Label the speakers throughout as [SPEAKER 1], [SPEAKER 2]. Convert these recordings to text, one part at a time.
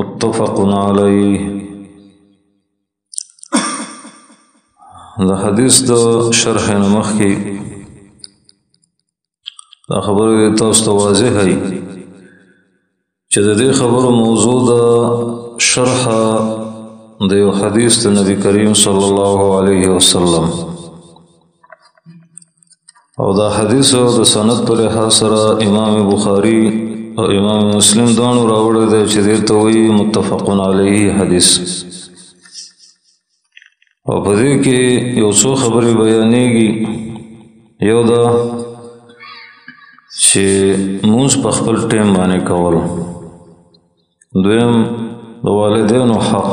[SPEAKER 1] متفق علیه د حدیث د شرح نمخ کې دا خبره تاسو ته واضح هي چې د دې خبرو موضوع د شرح د یو حدیث د نبی کریم صلی الله علیه وسلم او دا حدیث او د سند پر لحاظ سره امام بخاری او امام مسلم دانو راوړی دی چې دې ته وایي متفقن علیه حدیث او په دې کې یو څو خبرې بیانېږي یو دا چې موږ په خپل ټیم باندې کول دویم د والدینو حق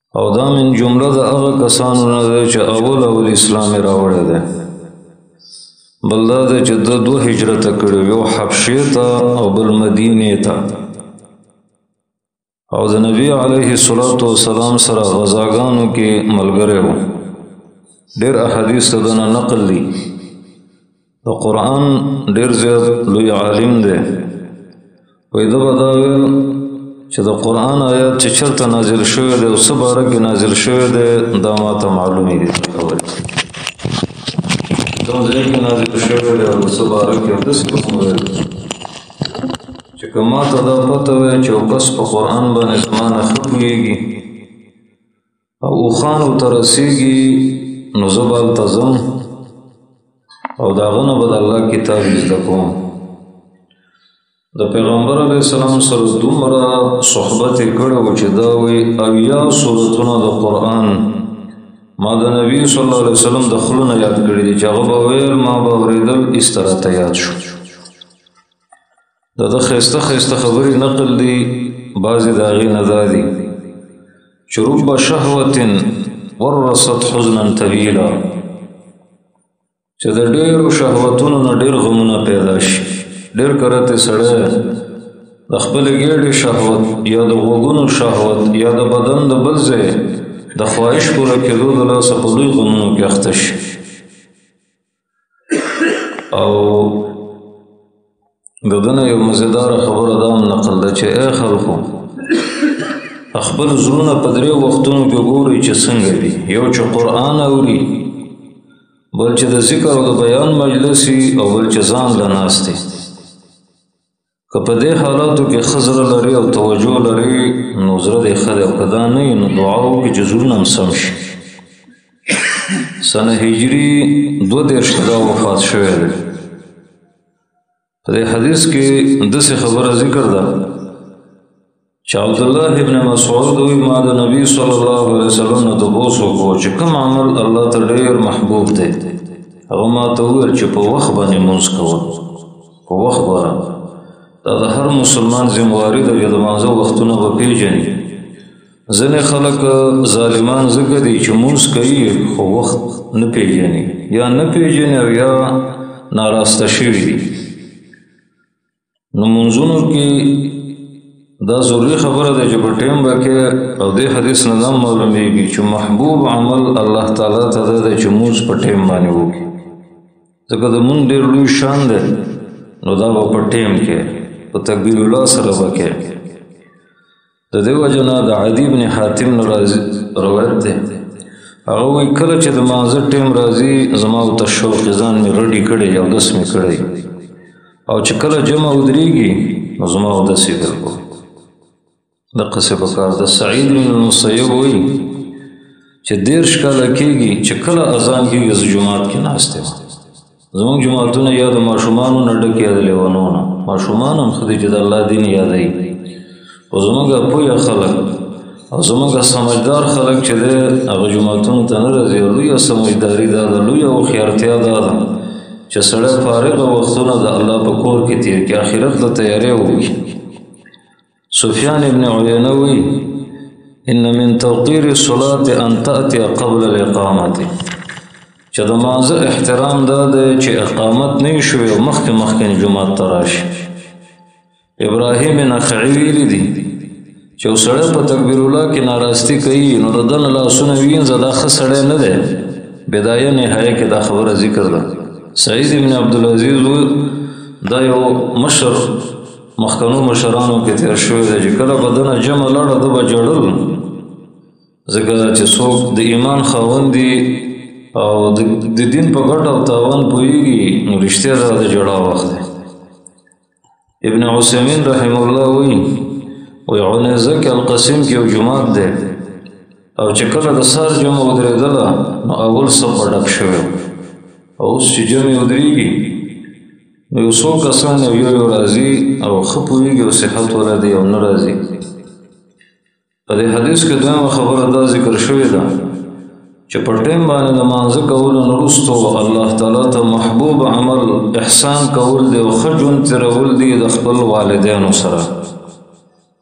[SPEAKER 1] او دا من جمله د هغه کسانو نه دی چې اول اول اسلام یې راوړی دی بل دا دی چې د دوه هجرت کړی یو حبشې ته او بل مدینې ته او د نبی علیه الصلاۃ والسلام سره غزاګانو کې ملګری و ډېر احادیث ته دنه نقل دي د قران ډیر زیات لوی عالم دی وې دا به دا ویل چې د قران آیات چې چرته نازل شوی دی او څه باره کې نازل شوی دی دا ما ته معلومې دي خبرې کوم ځای کې نازل شوی دی او څه باره کې د څه کوم ویل چې کما ته دا پته وي چې وبس په قران باندې زمانه خپويږي او اوخانو ته رسېږي نو زه به هلته ځم او د هغه نه به د الله کتاب یې زده کوم د پیغمبر علیه السلام سره دومره صحبت یې کړی و چې دا وایي اویا سورتونه د قرآن ما د نبی صلی الله علیه وسلم د خلو نه یاد کړی دي چې هغه به ویل ما به اورېدل استراته یاد شو د د خسته خسته خبرې نقل دی بعضې د هغې نه دا دي چې رب شهوت ورست حزنا طویلا چې د ډېرو شهوتونو نه ډېر غمونه پیدا شي ډېر کرته سړی د خپل ګېډې شهوت یا د غوګونو شهوت یا د بدن د بل ځای د خواهش پوره کېدو د لاسه په لوی غمونو کې اخته شي او دغه یو مزیدار خبره دا نقل ده چې اے خلکو خپل زړونه په دریو وختونو کې ګوري چې څنګه دي یو چې قران اوري بل چې د ذکر او د بیان مجلس او بل چې ځان لناستي که په دې حالاتو کې خزر لري او توجه لري نو زړه دې خره او کدا نه نو دعا وکړي چې زړه هم سم شي سنه هجری 22 دا وفات شوه دی په حدیث کې د څه خبره ذکر ده چې عبد الله ابن مسعود وی ما د نبی صلی الله علیه وسلم نه تاسو کو چې کوم عمل الله ته ډیر محبوب دی هغه ما ته ویل چې په وخت باندې مونږ کوو په وخت وره دا د هر مسلمان ذمہواری ده چې د مانزه وختونه به پیژني ځنې خلک ظالمان زګه دي چې مونږ کوي خو وخت نه پیژني یا نه پیژني او یا ناراسته شوي دي نو منځونو کې دا ضروری خبره ده چې په ټیم باندې او د حدیث نه دا معلومیږي چې محبوب عمل الله تعالی ته ده چې موږ په ټیم باندې وکړي ځکه د مونږ ډیر لوی شان ده نو دا په ټیم کې په تکبیر الله سره وکړي د دې وجنا د عدی ابن حاتم نه راځي روایت ده هغه وی کله چې د مانزه ټیم راځي زما او تشوق ځان می رډی کړي او دس می کړي او چې کله جمع ودرېږي نو زما او دسې بالکل د قصې په کار د سعید بن المسیب وی چې دیر شکاله کېږي چې کله اذان کېږي زه جمعات کې ناشته زموږ جماعتونه یا د ماشومانو نه ډک یا د لیوانو نه ماشومان هم خدي چې د الله دین یادوي او زموږ پوهه خلک او زموږ سمجدار خلک چې د هغه جماعتونو ته نه راځي او لوی سمجداري دا ده لوی او خیرتیا دا ده چې سړی فارغ وختونه د الله په کور کې تیر کې آخرت له تیارې وکړي سفیان ابن عینه وی ان من توقیر الصلاه ان تاتي قبل الاقامه چې د مانزه احترام دا دی چې اقامت نه شوي او مخکې مخکې جمعه تراش ابراهیم نخعی ویل دي چې وسړی په تکبیر الله کې ناراستی کوي نو د دن الله سونه وین زدا خسړی نه دی بدايه نهایه کې دا خبره ذکر ده سعید ابن عبد العزيز دا یو مشر مخکنو مشرانو کې تیر شوی دی چې کله بدنه جمع لړه د بجړل ځکه چې څوک د ایمان خاوند دي او د دین په ګټ او تاوان پوهیږي نو رښتیا دا د جړا وخت دی ابن عثیمین رحم الله وی وی عنیزه کې القسم کې یو جماعت دی او چې کله د سار جمع ودرېدله نو اول سب ډک شوی او اوس چې جمع ودرېږي نو یو څو کسان یو یو راځي او خپويږي او صحت ولا دی او ناراضي په دې حدیث کې دوه خبره دا ذکر شوې ده چې په ټیم باندې نماز کول نو رستو الله تعالی ته محبوب عمل احسان کول دی او خجون ترول دی د خپل والدینو سره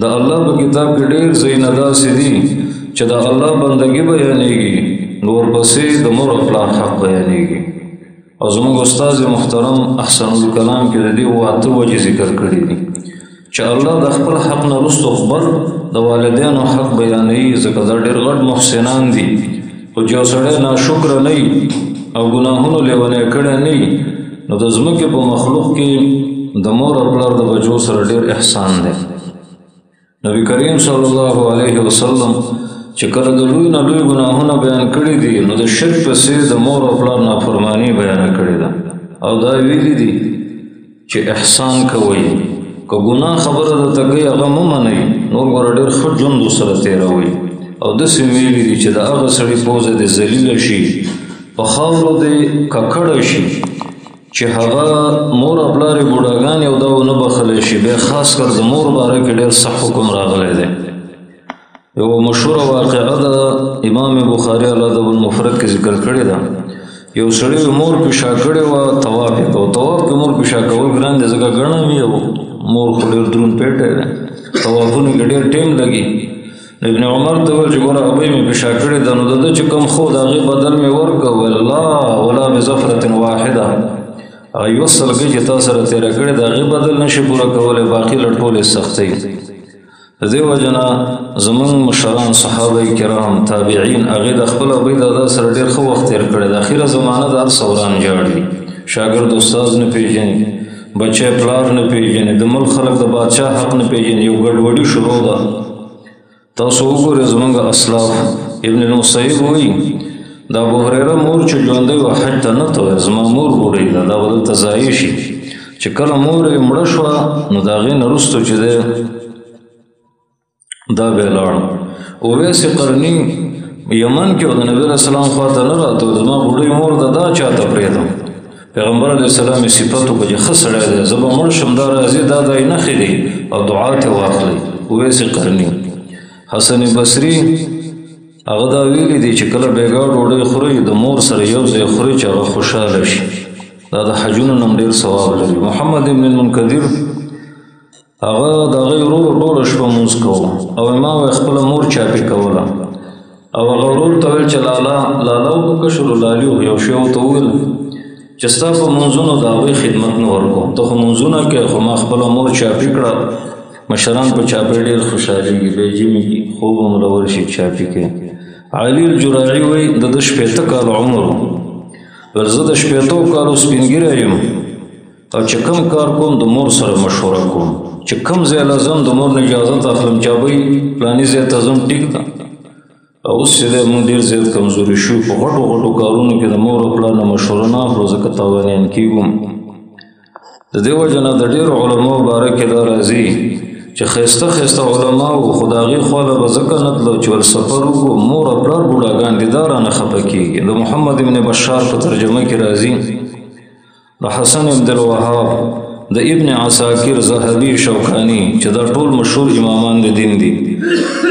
[SPEAKER 1] د الله په کتاب کې ډېر ځایونه داسې دي چې د الله بندګي بیانېږي نو ورپسې د مور او پلار حق بیانېږي او زموږ استاد محترم احسن الکلام کې د دې واته وجې ذکر کړی دي چې الله د خپل حق نه رسو خبر د والدینو حق بیانوي ځکه دا ډېر غټ محسنان دي او چې سړی ناشکر نه وي او ګناهونو لیونه کړی نه وي نو د ځمکې په مخلوق کې د مور او پلار د بچو سره ډیر احسان دی نبی کریم صلی الله علیه وسلم چې کله د لوی نه لوی ګناهونه بیان کړی دي نو د شرک په څیر د مور او پلار نافرمانی بیان کړی ده او دا ویلي دي چې احسان کوي که ګناه خبره د تکي هغه ممنئ نو ګور ډېر ښه ژوند سره تیروي او د سیمېلي دي چې د هغه سړي پوزه د ذلیل شي په خاورو د ککړ شي چې هغه مور او پلار ګډاګان او دا نه بخل شي به خاص کر د مور باره کې ډېر سخت حکم راغلی دی یو مشهور واقعه ده امام بخاری الله د المفرد کې ذکر کړی ده یو سړی مور په شا کړی و طواف یې کو طواف کې مور په شا کول ګران دي ځکه ګڼه وی او مور خو ډېر درون پیټه ده طوافونه کې ډېر ټیم لګي ابن عمر ته ویل چې ګوره ابي مې په شا کړی ده نو د ده چې کم خو د هغې بدل مې ورکړ والله ولا بظفرة واحده هغه یو سلګۍ چې تا سره تېره کړې د هغې بدل نشي پوره کولی باقي له ټولې سختۍ دې وجنا زمون مشران صحابه کرام تابعین هغه د خپل ابي دادا سره ډیر خو وخت تیر کړی د اخیره زمانہ د هر سوران جاړي شاګرد استاد نه پیژني بچی پلار نه پیژني د ملک خلک د بادشاه حق نه پیژني یو ګډوډي شروع ده تاسو وګورئ زمونږ اسلاف ابن المسیب وایي دا ابو هريره مور چې ژوندې و حج ته نه ته زما مور وړي دا دا بدل تزای شي چې کله مور یې مړ شو نو دا غي نرستو چې ده دا به لاړ او ویسې قرنی یمن کې د نبی رسول الله خواته نه راته زما وړي مور دا دا چاته پریدم پیغمبر علی السلام صفاتو به خسړې ده زما مړ شم دا راځي دا دا نه خېدي او دعا ته واخلي ویسې قرنی حسن بصری هغه دا ویلي دي چې کله بیګا ډوډۍ خوري د مور سره یو ځای خوري چې هغه خوشاله شي دا د حجونو نم ډیر ثواب لري محمد ابن المنکدر هغه د غي ورور ټول شپه مونږ کو او ما خپل مور چا پی کوله او هغه ورور ته ویل چې لالا لالا او کشر لالیو یو شی او ته ویل چې ستا په منځونو دا غوي خدمت نه ورکو ته خو منځونه کې خو ما خپل مور چا پی کړه مشران په چاپې ډېر خوشحالېږي به جیمې کې خوب هم راور شي چاپې کې علي الجراعي وایي د ده شپېته کال عمر ول زه د شپېتو کالو سپینګیری یم او چې کم کار کوم د مور سره مشوره کوم چې کم ځای لازم د مور نه اجازه اخلم چا به پلاني ځای ته ځم ټیک ده او سره موږ ډیر زیات کمزوري شو په غټو غټو کارونو کې د مور او پلار نه مشوره نه اخلو ځکه تاوانیان کیږم د دیو جنا د ډیر علماو باره کې دا راځي چې خسته خسته علماو خداغي خواله به ځکه نه تلو چې ول سفر وکړو مور او پلار بوډاګان دي دا رانه خپه کیږي د محمد ابن بشار په ترجمه کې راځي د حسن عبد الوهاب د ابن عساکر زهبي شوکانی چې دا ټول مشهور امامان د دین دي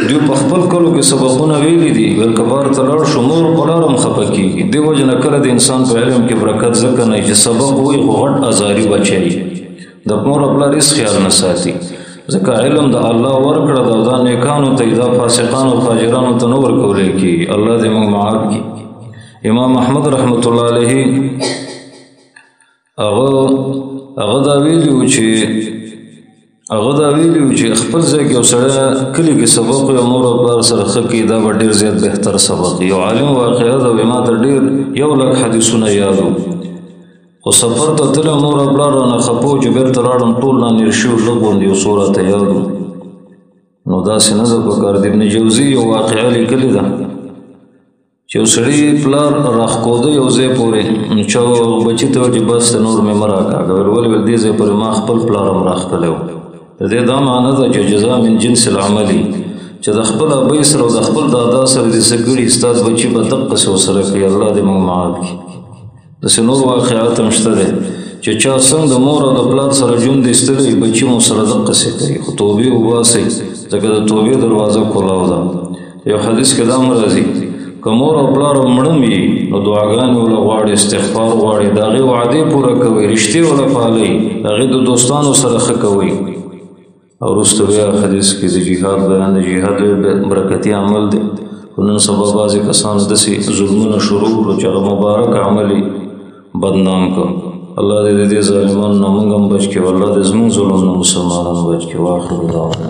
[SPEAKER 1] دی په خپل کلو کې سبقونه ویلي دي ورکه بار تلړ شمور قلارم خپکی دی وجنه کړه د انسان په علم کې برکت ځکه نه چې سبق وي غټ ازاري بچي د مور خپل رزق خیال نه ساتي ځکه علم د الله ورکړه دا د نیکانو ته د فاسقانو فاجرانو ته نور کولې کی الله دې موږ معاف کړي امام احمد رحمت الله علیه هغه هغه دا ویلو چې هغه دا ویلو چې خپل ځای کې سره کلی کې سبق یو مور او پلار سره خکې دا به ډیر زیات بهتر سبق یو عالم واقعا دا ما ته ډیر یو لک حدیثونه یادو خو سفر ته تل مور او پلار نه خپو چې بیرته راړم ټول نه نیر شو لګون یو سوره ته یادو نو دا سینه د پکار دی ابن جوزی یو واقعا لیکلی ده چې سړی پلار راخکوده یو ځای پورې نو چا بچی ته چې بس ته نور مې مرا کاږه ول ول ول دې ځای پورې ما خپل پلار هم راخکلو د دې دا معنی ده چې جزاء من جنس العملی چې د خپل ابي سره او د خپل دادا سره دې سګړي استاد بچی په دقه سو سره کوي الله دې موږ معاف کړي داسې نور واقعات هم شته دی چې چا څنګه د مور او د پلار سره ژوند ایستلی بچي مو سره دقسې کوي خو توبې وباسئ ځکه د توبې دروازه کلاو ده یو حدیث کې دا هم راځي که مور او پلار مړم وي نو دعاګانې وله غواړي استغفار غواړي د هغې وعدې پوره کوي رښتې وله پالئ د هغې د دوستانو سره ښه کوئ وروسته بیا حدیث کې د جهاد بیان د جهاد برکتی عمل دی نن سبا بعضې کسان داسې ظلمونه شروع کړو چې هغه مبارک عملی بدنام کړ الله دې د دې ظالمانو نه موږ هم بچ کړي الله دې زموږ ظلم نه مسلمانان بچ کړي واخر دعوانا